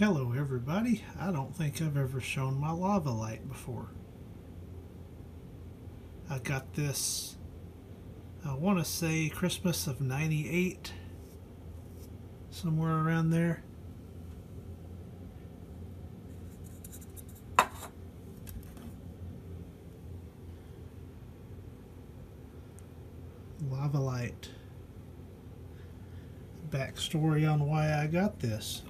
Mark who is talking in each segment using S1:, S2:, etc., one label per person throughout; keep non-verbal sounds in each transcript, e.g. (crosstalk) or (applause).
S1: Hello everybody, I don't think I've ever shown my lava light before. I got this, I want to say Christmas of 98, somewhere around there. Lava Lite. Backstory on why I got this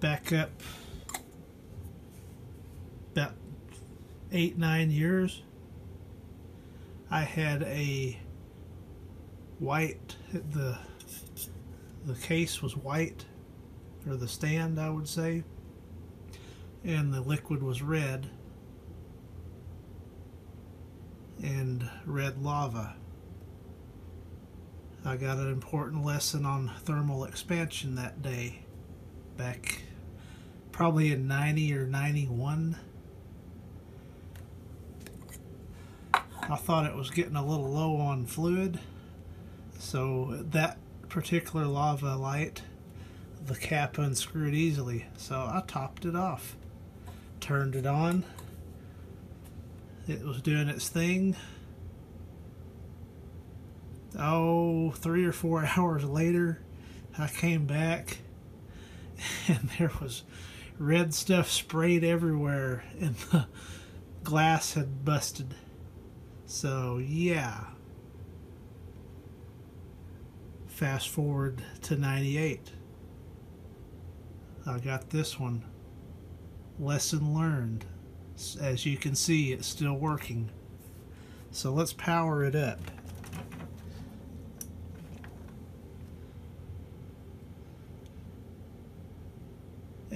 S1: back up about eight, nine years, I had a white, the, the case was white, or the stand, I would say, and the liquid was red, and red lava. I got an important lesson on thermal expansion that day back probably in 90 or 91. I thought it was getting a little low on fluid so that particular lava light the cap unscrewed easily so I topped it off. Turned it on. It was doing its thing. Oh three or four (laughs) hours later I came back and there was red stuff sprayed everywhere and (laughs) the glass had busted. So, yeah. Fast forward to 98. I got this one. Lesson learned. As you can see, it's still working. So let's power it up.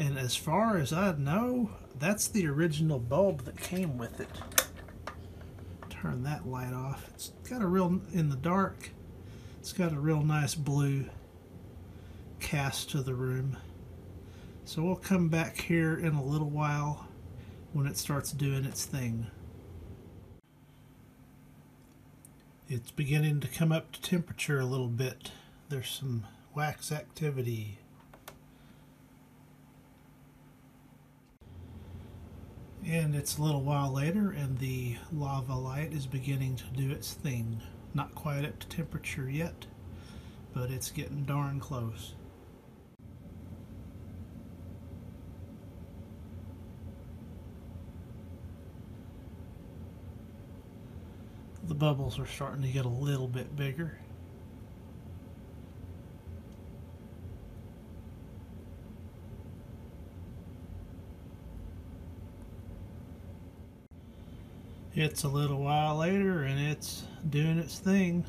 S1: And as far as I know, that's the original bulb that came with it. Turn that light off. It's got a real, in the dark, it's got a real nice blue cast to the room. So we'll come back here in a little while when it starts doing its thing. It's beginning to come up to temperature a little bit. There's some wax activity And it's a little while later and the lava light is beginning to do its thing. Not quite up to temperature yet, but it's getting darn close. The bubbles are starting to get a little bit bigger. It's a little while later and it's doing its thing.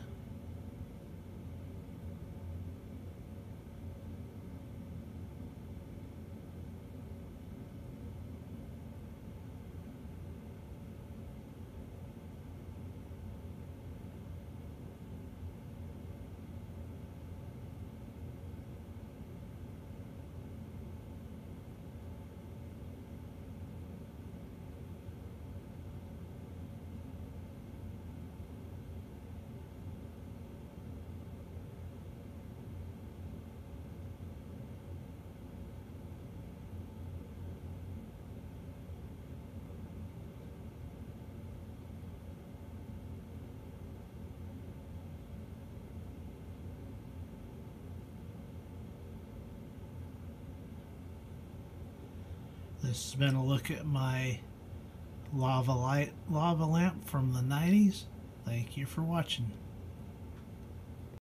S1: This has been a look at my lava light lava lamp from the 90s. Thank you for watching.